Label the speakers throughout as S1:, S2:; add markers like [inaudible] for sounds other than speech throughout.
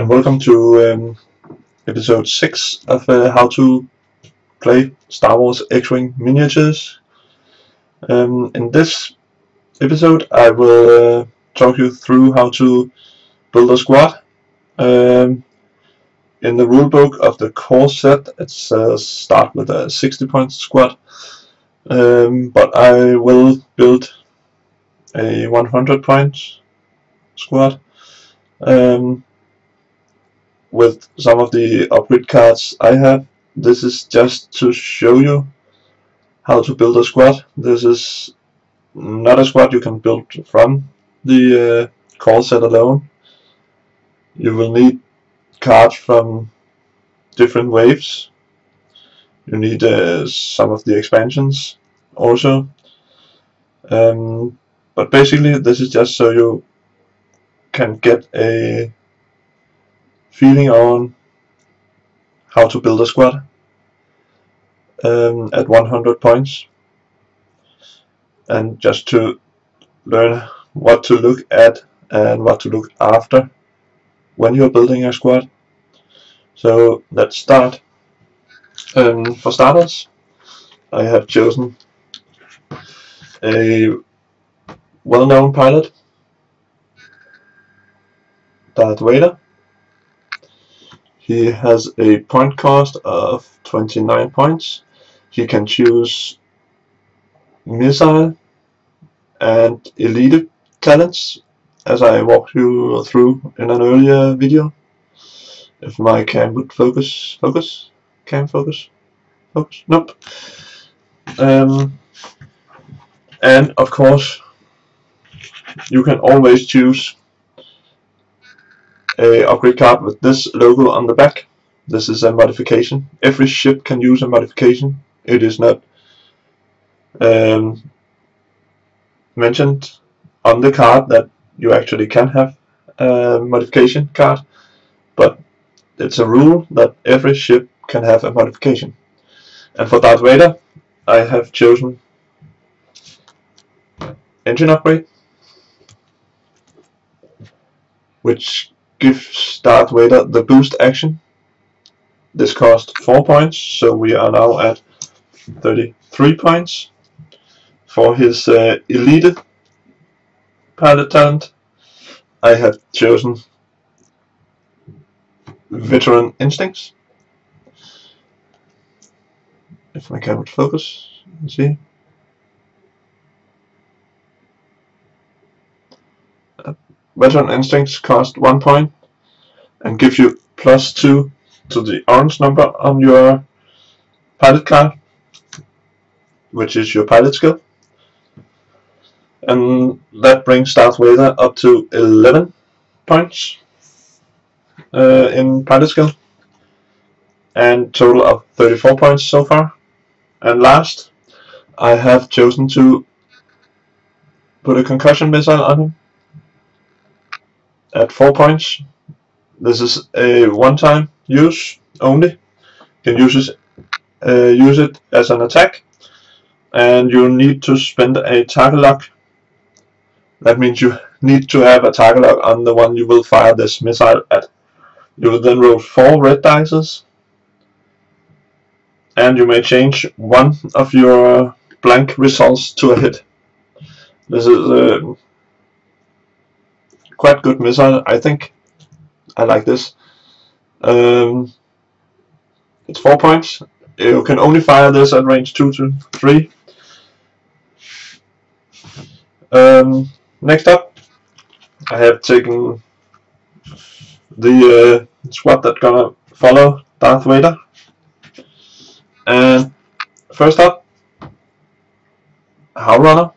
S1: and welcome to um, episode 6 of uh, how to play Star Wars X-Wing miniatures. Um, in this episode I will uh, talk you through how to build a squad. Um, in the rulebook of the core set it says start with a 60 point squad um, but I will build a 100 point squad um, with some of the upgrade cards I have. This is just to show you how to build a squad. This is not a squad you can build from the uh, core set alone. You will need cards from different waves. You need uh, some of the expansions also. Um, but basically this is just so you can get a feeling on how to build a squad um, at 100 points and just to learn what to look at and what to look after when you're building a squad. So let's start. Um, for starters, I have chosen a well-known pilot, Darth Vader. He has a point cost of 29 points. He can choose missile and elite talents as I walked you through in an earlier video. If my cam would focus, focus, cam focus, focus, nope. Um, and of course you can always choose a upgrade card with this logo on the back. This is a modification. Every ship can use a modification. It is not um, mentioned on the card that you actually can have a modification card, but it's a rule that every ship can have a modification. And for Darth Vader, I have chosen engine upgrade, which gives Darth Vader the boost action. This cost 4 points, so we are now at 33 points. For his uh, elite pilot talent, I have chosen Veteran Instincts. If my camera focus, see. Veteran Instincts cost 1 point and give you plus 2 to the orange number on your pilot card, which is your pilot skill. And that brings Darth Vader up to 11 points uh, in pilot skill and total of 34 points so far. And last, I have chosen to put a concussion missile on him at 4 points. This is a one-time use only. You can use it, uh, use it as an attack and you need to spend a target lock. That means you [laughs] need to have a target lock on the one you will fire this missile at. You will then roll 4 red dice and you may change one of your blank results to a hit. This is a quite good missile, I think. I like this. Um, it's 4 points. You can only fire this at range 2 to 3. Um, next up, I have taken the uh, squad that's gonna follow Darth Vader. And first up, Howlrunner.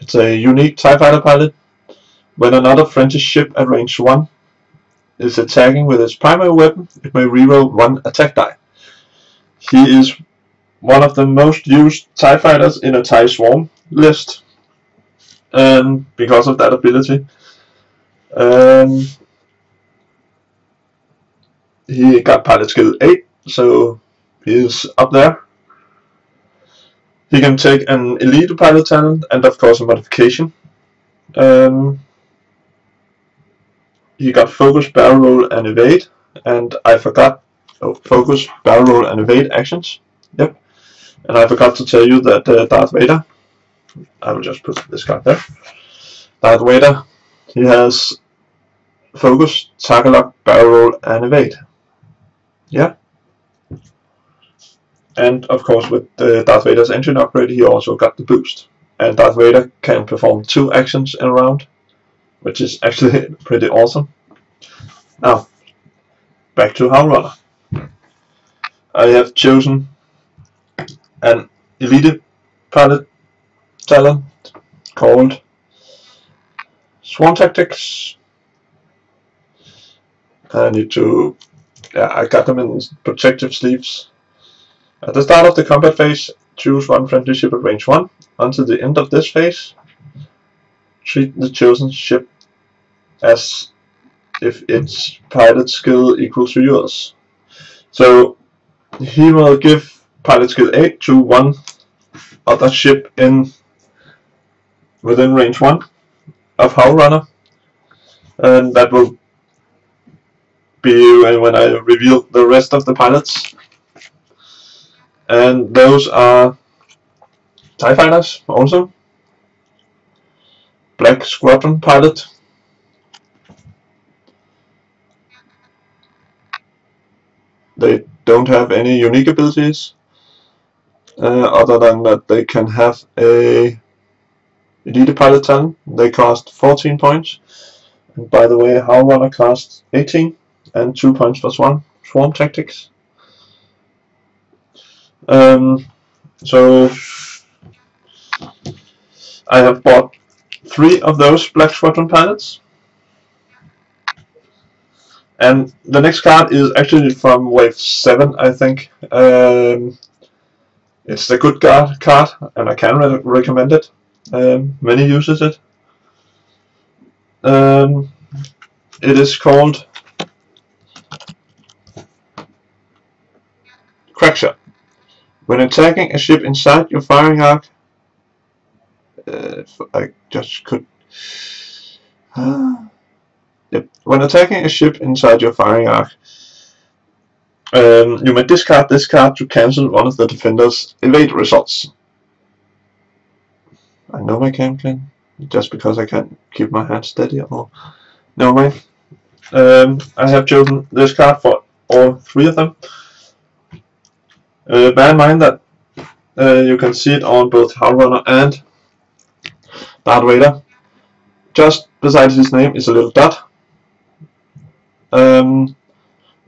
S1: It's a unique TIE fighter pilot when another French ship at range 1 is attacking with its primary weapon, it may reroll one attack die. He is one of the most used TIE fighters in a TIE Swarm list, and because of that ability. Um, he got pilot skill 8, so he's up there. He can take an elite pilot talent and of course a modification. Um, he got focus, barrel roll, and evade, and I forgot oh, focus, barrel roll, and evade actions. Yep, and I forgot to tell you that uh, Darth Vader. I will just put this card there. Darth Vader, he has focus, target lock, barrel roll, and evade. Yeah. And of course, with uh, Darth Vader's engine upgrade, he also got the boost. And Darth Vader can perform two actions in a round, which is actually [laughs] pretty awesome. Now, back to Howl Runner. I have chosen an elite pilot talent called Swarm Tactics. I need to, yeah, I got them in protective sleeves. At the start of the combat phase, choose one friendly ship at range 1. Until the end of this phase, treat the chosen ship as if its pilot skill equals to yours. So he will give pilot skill 8 to one other ship in within range 1 of Howl Runner. And that will be when I reveal the rest of the pilots. And those are TIE Fighters also Black Squadron pilot they don't have any unique abilities uh, other than that they can have a elite pilot talent. They cost 14 points. And by the way, Howl Runner costs 18 and 2 points 1. Swarm, swarm Tactics. Um, so I have bought three of those Black Squadron pilots. And the next card is actually from Wave 7, I think. Um, it's the good guard card, and I can re recommend it. Um, many uses it. Um, it is called Crackshot. When attacking a ship inside your firing arc, uh, I just could. [sighs] Yep. When attacking a ship inside your firing arc, um, you may discard this card to cancel one of the defender's evade results. I know my can clean, just because I can't keep my hand steady or no mind. Um, I have chosen this card for all three of them. Uh, bear in mind that uh, you can see it on both Howl Runner and Darth Vader. Just beside his name is a little dot. Um,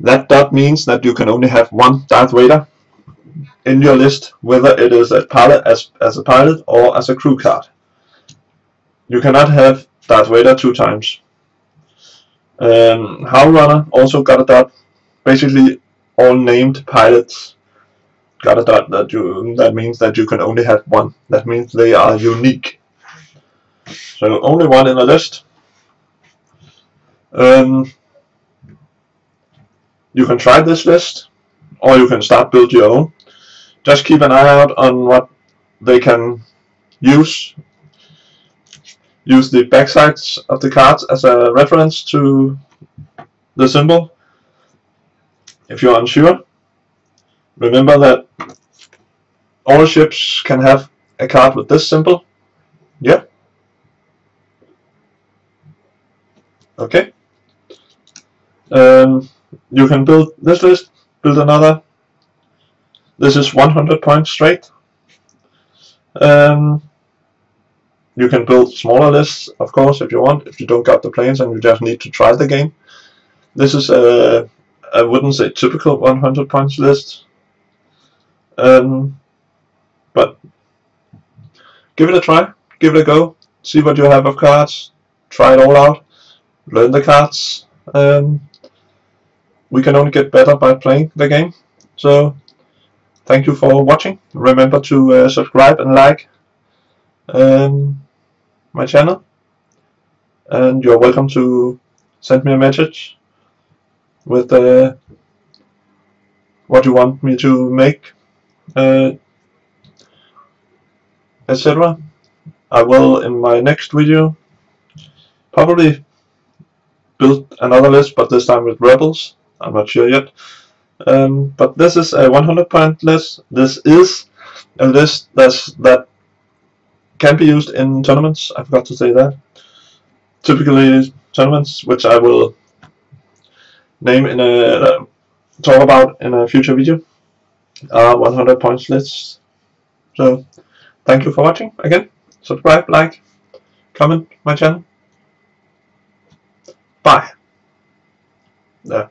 S1: that dot means that you can only have one Darth Vader in your list, whether it is a pilot as, as a pilot or as a crew card. You cannot have Darth Vader two times. Um, Howl Runner also got a dot. Basically, all named pilots got a dot. That you that means that you can only have one. That means they are unique. So only one in the list. Um, you can try this list, or you can start build your own. Just keep an eye out on what they can use. Use the backsides of the cards as a reference to the symbol. If you're unsure, remember that all ships can have a card with this symbol. Yeah. Okay. Um, you can build this list, build another. This is 100 points straight. Um, you can build smaller lists, of course, if you want, if you don't got the planes and you just need to try the game. This is a, I wouldn't say typical 100 points list. Um, but give it a try, give it a go, see what you have of cards, try it all out, learn the cards. Um, we can only get better by playing the game. So thank you for watching. Remember to uh, subscribe and like um, my channel. And you're welcome to send me a message with uh, what you want me to make, uh, etc. I will in my next video probably build another list, but this time with rebels. I'm not sure yet. Um, but this is a 100 point list. This is a list that's, that can be used in tournaments. I forgot to say that. Typically tournaments, which I will name in a uh, talk about in a future video, are 100 points lists. So thank you for watching again. Subscribe, like, comment my channel. Bye. There.